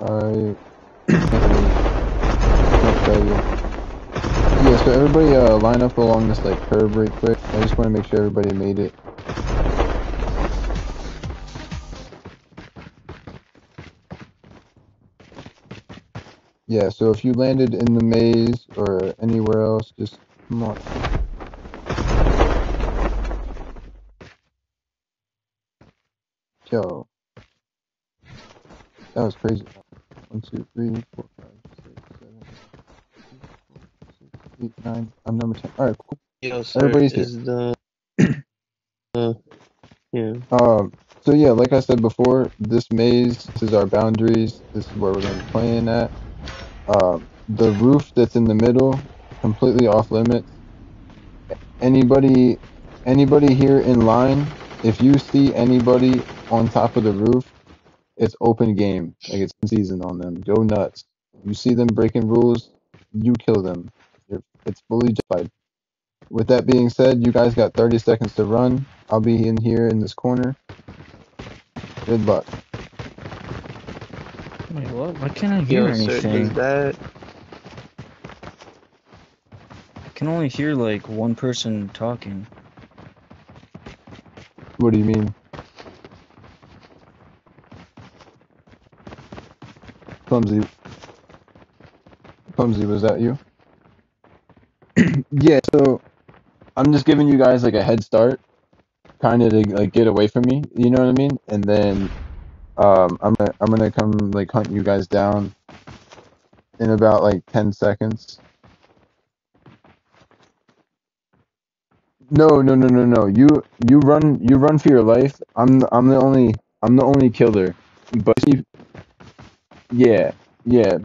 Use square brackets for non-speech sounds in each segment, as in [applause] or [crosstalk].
I. Yeah, so everybody uh, line up along this like curb right quick. I just want to make sure everybody made it. Yeah, so if you landed in the maze or anywhere else, just come on. Yo, that was crazy. One, two, three, four, five, six, seven, six, eight, nine. I'm number ten. All right, cool. Yo, sir, Everybody's here. is the [coughs] uh, yeah. Um, so yeah, like I said before, this maze, this is our boundaries. This is where we're gonna be playing at. Um, the roof that's in the middle, completely off limits. Anybody, anybody here in line, if you see anybody on top of the roof, it's open game. Like it's season on them. Go nuts. You see them breaking rules, you kill them. You're, it's fully justified. With that being said, you guys got 30 seconds to run. I'll be in here in this corner. Good luck. Wait, what? Why can't I hear Yo, sir, anything? is that I can only hear like one person talking. What do you mean? Clumsy. Clumsy, was that you? [clears throat] yeah, so I'm just giving you guys like a head start, kind of to like get away from me. You know what I mean? And then um, I'm gonna I'm gonna come like hunt you guys down in about like 10 seconds. No, no, no, no, no. You you run you run for your life. I'm the, I'm the only I'm the only killer. But yeah, yeah,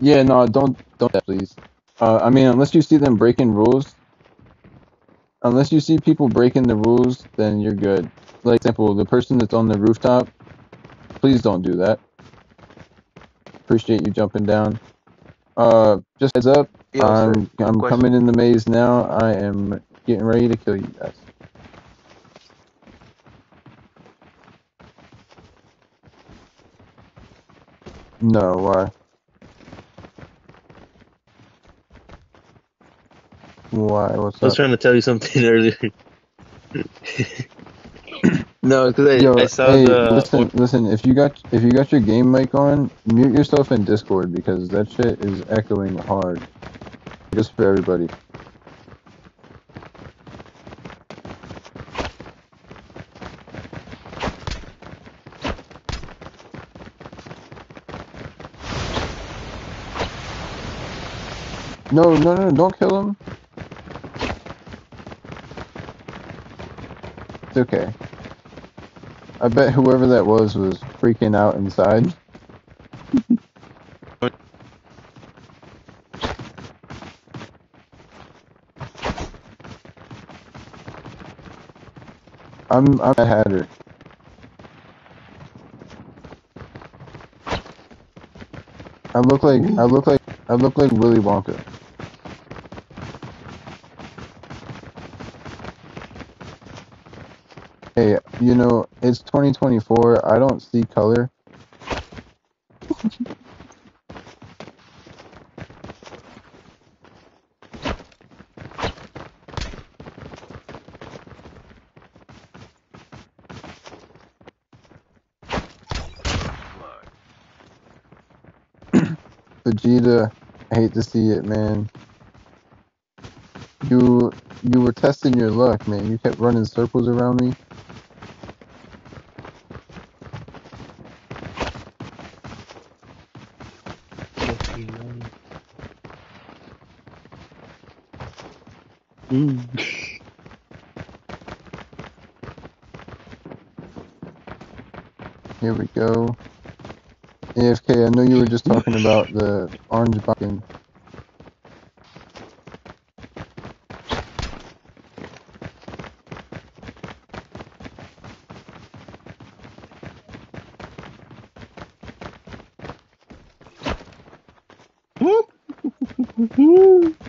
yeah. No, don't don't that please. Uh, I mean, unless you see them breaking rules, unless you see people breaking the rules, then you're good. Like example, the person that's on the rooftop. Please don't do that. Appreciate you jumping down. Uh, just heads up. sir? I'm I'm Question. coming in the maze now. I am getting ready to kill you guys. No, why? Why? What's I was up? trying to tell you something [laughs] earlier. [coughs] no, because I, I saw hey, the listen, listen. If you got if you got your game mic on, mute yourself in Discord because that shit is echoing hard. Just for everybody. No, no, no! Don't kill him. It's okay. I bet whoever that was was freaking out inside. I'm I'm a hatter. I look like I look like I look like Willy Wonka. Hey, you know, it's 2024. I don't see color. Vegeta, I hate to see it, man. You you were testing your luck, man. You kept running circles around me. Mm. Here we go. AFK, I know you were just talking about the orange button. Hum.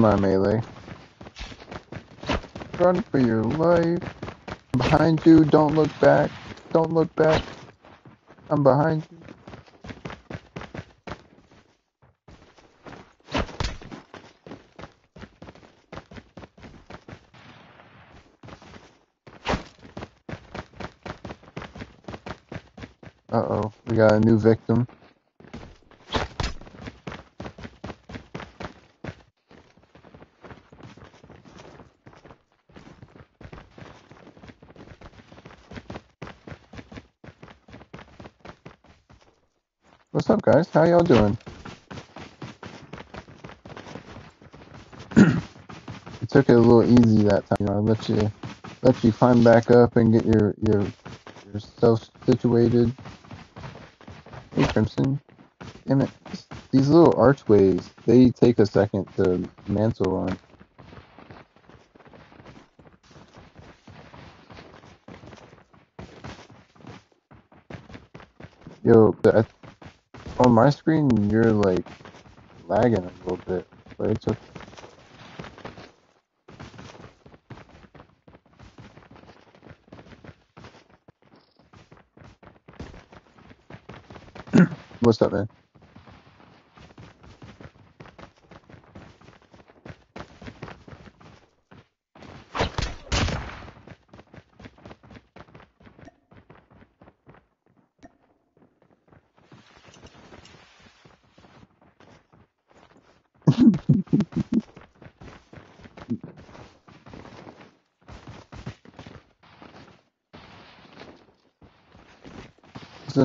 My melee. Run for your life. I'm behind you. Don't look back. Don't look back. I'm behind you. Uh oh, we got a new victim. Guys? How y'all doing? [clears throat] I took it a little easy that time. You know, I let you let you climb back up and get your your yourself situated. Hey, Crimson. Damn it. These little archways, they take a second to mantle on. Yo, I, on my screen, you're like lagging a little bit, but it's okay. [clears throat] What's up, man?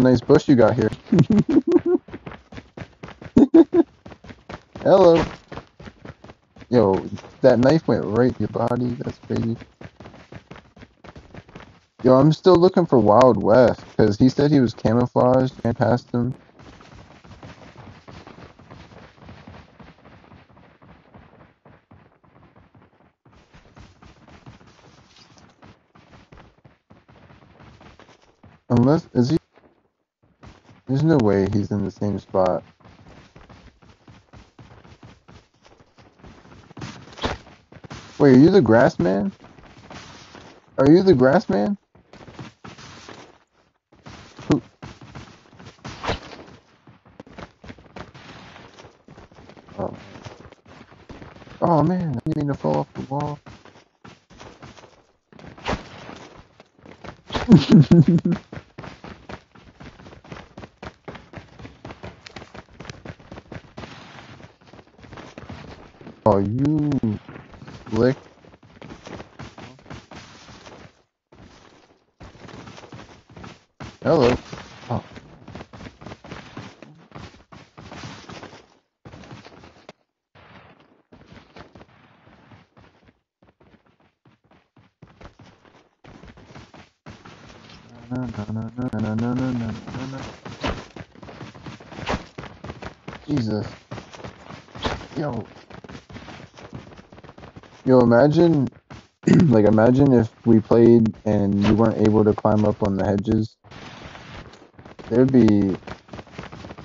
Nice bush you got here. [laughs] Hello. Yo, that knife went right your body. That's crazy. Yo, I'm still looking for Wild West because he said he was camouflaged. I passed him. Unless is he? No way he's in the same spot. Wait, are you the grass man? Are you the grass man? Oh. Oh man, I didn't mean to fall off the wall. [laughs] Hello. Oh. Jesus. Yo. Yo, imagine, [clears throat] like, imagine if we played and you weren't able to climb up on the hedges There'd be,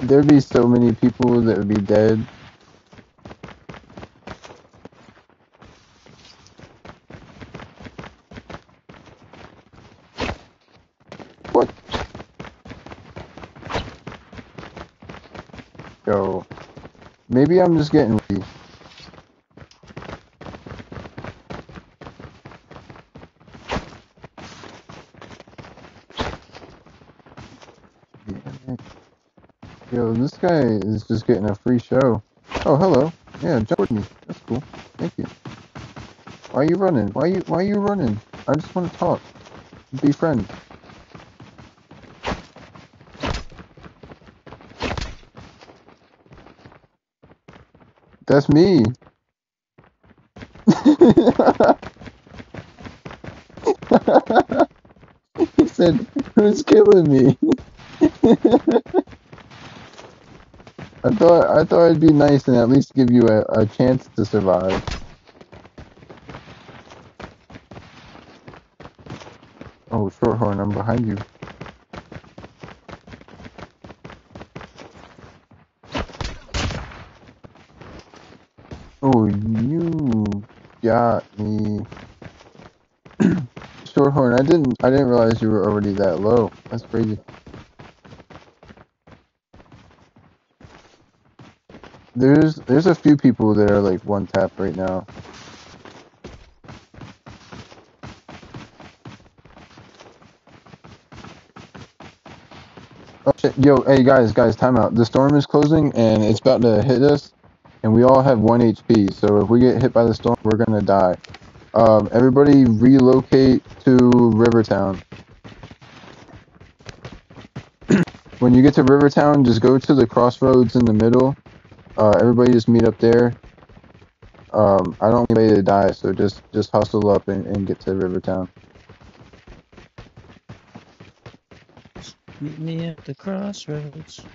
there'd be so many people that would be dead. What? Yo, maybe I'm just getting weak. Damn it. Yo, this guy is just getting a free show. Oh, hello. Yeah, jump with me. That's cool. Thank you. Why are you running? Why you Why are you running? I just want to talk. Be friends. That's me. [laughs] he said, "Who's killing me?" [laughs] I thought I thought it'd be nice and at least give you a, a chance to survive. Oh, Shorthorn, I'm behind you. Oh, you got me. [clears throat] Shorthorn, I didn't I didn't realize you were already that low. That's crazy. There's there's a few people that are like one tap right now. Oh shit, yo, hey guys, guys, time out. The storm is closing and it's about to hit us, and we all have one HP. So if we get hit by the storm, we're gonna die. Um, everybody relocate to Rivertown. [clears throat] When you get to Rivertown, just go to the crossroads in the middle. Uh, everybody just meet up there. Um, I don't want anybody to die, so just just hustle up and, and get to Rivertown. Meet me at the crossroads.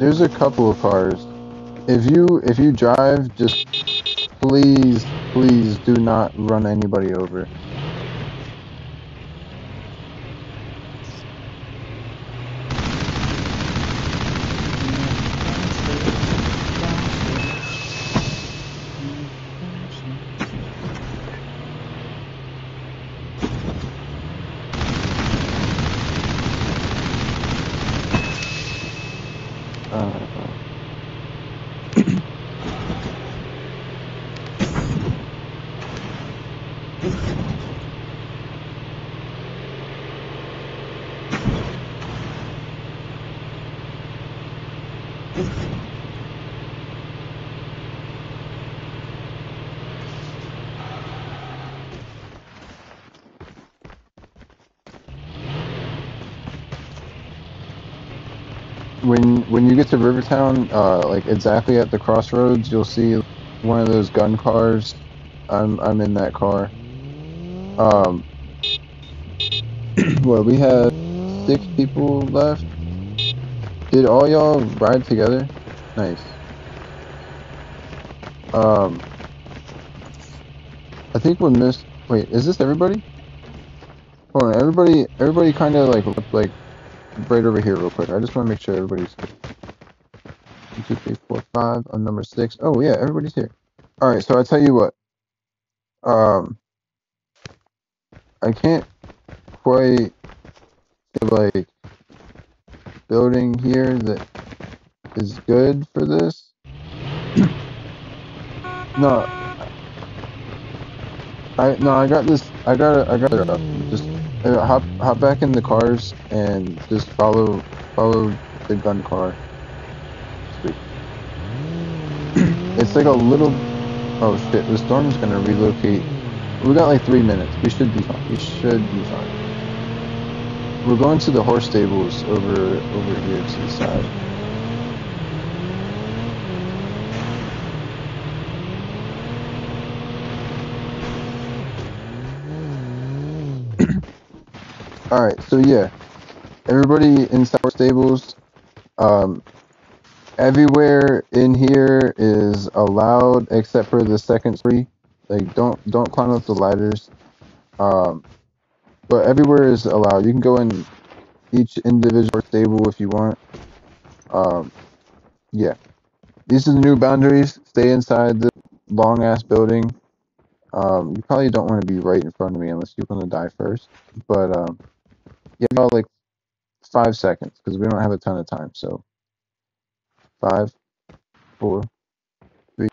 There's a couple of cars. If you if you drive, just please please do not run anybody over. Uh, when when you get to Rivertown, uh, like exactly at the crossroads, you'll see one of those gun cars. I'm I'm in that car. Um, [clears throat] well, we have six people left. Did all y'all ride together? Nice. Um, I think we missed. Wait, is this everybody? On, everybody. Everybody kind of like like right over here, real quick. I just want to make sure everybody's here. One, two, three, four, five. I'm number six. Oh yeah, everybody's here. All right, so I tell you what. Um, I can't quite like building here that is good for this. [clears throat] no, I no, I got this. I got it. I got it. Just Uh, hop hop back in the cars and just follow follow the gun car. Sweet. It's like a little. Oh shit! The storm's gonna relocate. We got like three minutes. We should be fine. We should be fine. We're going to the horse stables over over here to the side. All right. So yeah, everybody in horse stables. Um, everywhere in here is allowed except for the second three. Like don't don't climb up the ladders. Um, but everywhere is allowed. You can go in each individual stable if you want. Um, yeah, these are the new boundaries. Stay inside the long ass building. Um, you probably don't want to be right in front of me unless you're gonna die first. But um, yeah, about like five seconds because we don't have a ton of time. So five, four, three,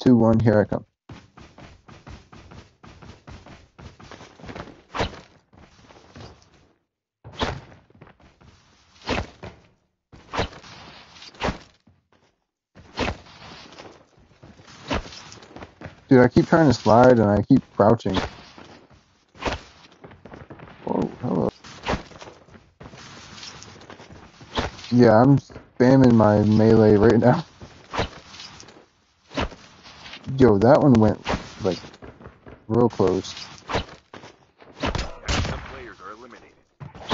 two, one. Here I come. Dude, I keep trying to slide and I keep crouching. Oh, hello. Yeah, I'm spamming my melee right now. Yo, that one went like real close. Some players are eliminated.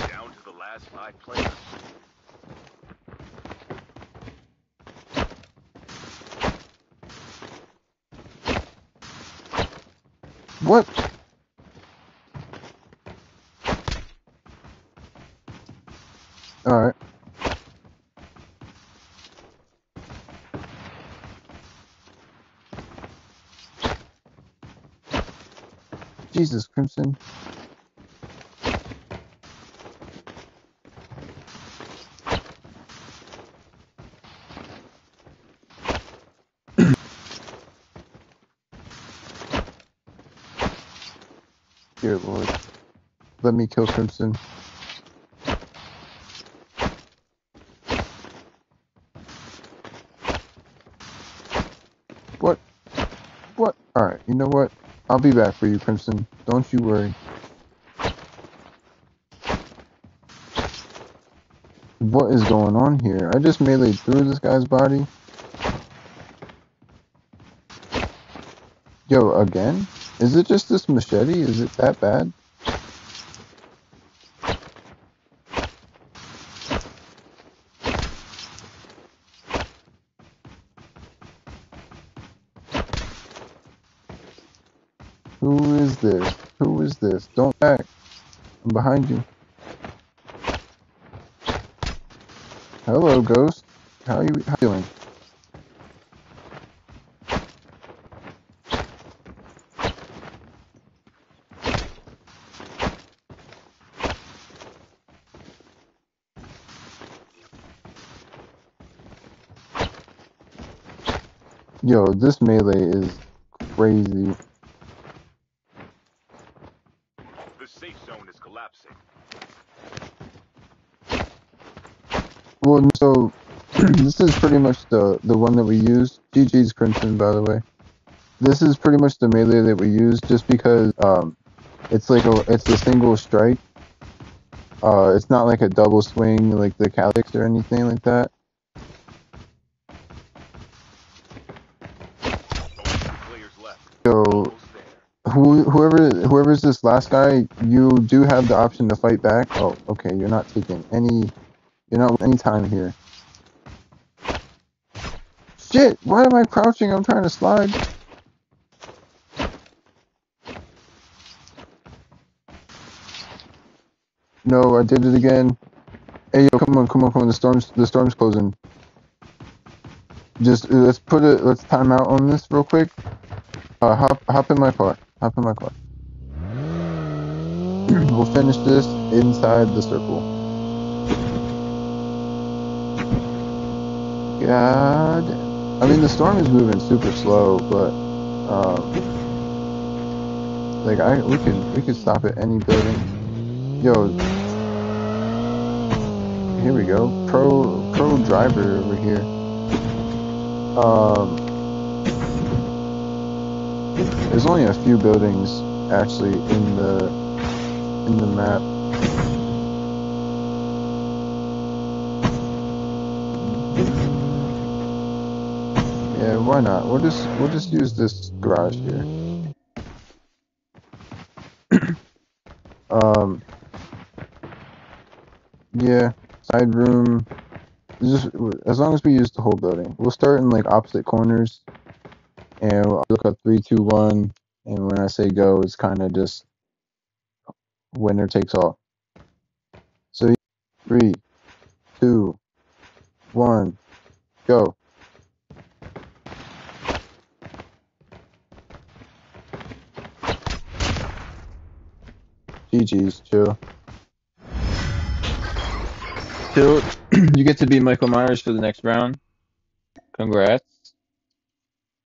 Down to the last five players. What? Alright. Jesus, Crimson. [coughs] Dear Lord. Let me kill Crimson. What? What? Alright, you know what? I'll be back for you, Crimson. Don't you worry. What is going on here? I just melee through this guy's body. Yo, again? Is it just this machete? Is it that bad? Who is this? Who is this? Don't back. I'm behind you. Hello, Ghost. How you how you doing? Yo, this melee is crazy. The safe zone is collapsing. Well, so [clears throat] this is pretty much the the one that we use. GG's Crimson, by the way. This is pretty much the melee that we use, just because um, it's like a it's a single strike. Uh, it's not like a double swing like the Kali Sticks or anything like that. Only two players left. So Almost there. who whoever whoever's this last guy, you do have the option to fight back. Oh, okay, you're not taking any, you're not any time here. Shit! Why am I crouching? I'm trying to slide. No, I did it again. Hey yo, come on, come on, come on. The storm's the storm's closing. Just let's put it. Let's time out on this real quick. Uh, hop hop in my car. Hop in my car. [clears throat] we'll finish this inside the circle. God. I mean, the storm is moving super slow, but um, like I we could we could stop at any building. Yo, here we go. Pro pro driver over here. Um, there's only a few buildings actually in the in the map. Yeah, why not? We'll just we'll just use this garage here. [coughs] um, yeah, side room. Just as long as we use the whole building, we'll start in like opposite corners, and I'll look up three, two, one, and when I say go, it's kind of just winner takes all. So three, two, one, go. GG's, chill. Chill. [clears throat] you get to be Michael Myers for the next round. Congrats.